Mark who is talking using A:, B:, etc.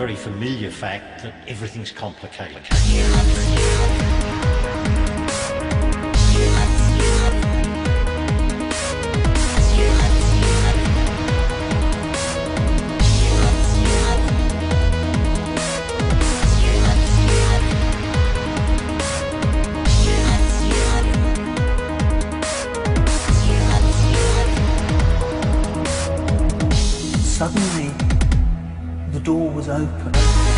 A: very familiar fact that everything's complicated.
B: Suddenly, the door was open.